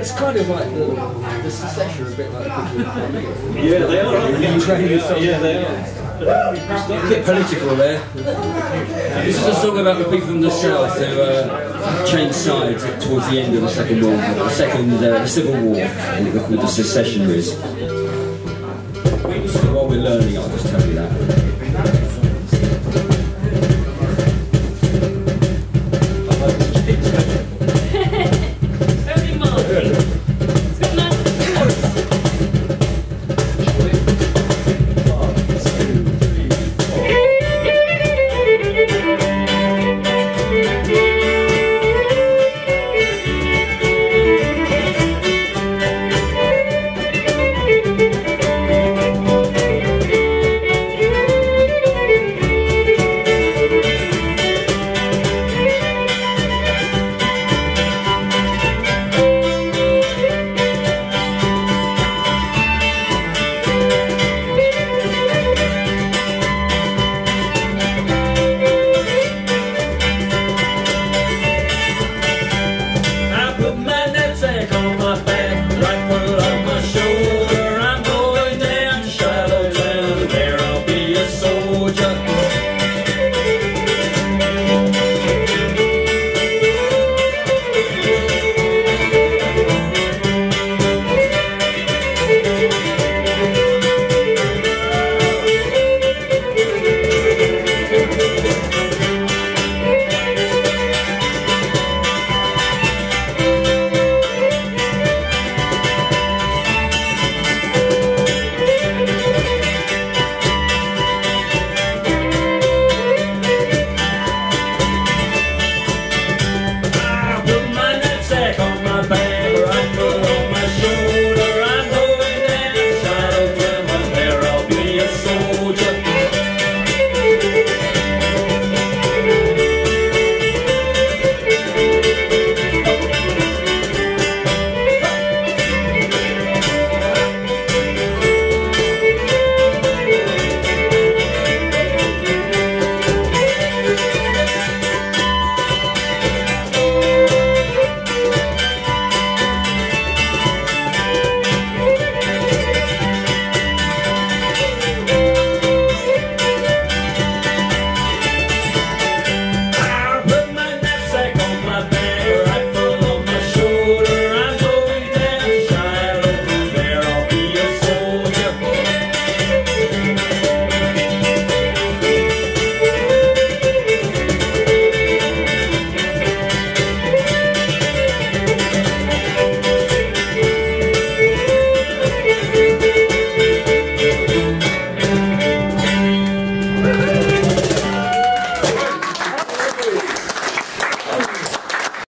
It's kind of like the, the secession, a bit like the people Yeah, they are. aren't they? Yeah, they are. Get political there. This is a song about the people from the south who uh, changed sides towards the end of the Second World War, the Second, uh, the Civil War, and it called the secessionaries. While we're learning, I'll just tell you that.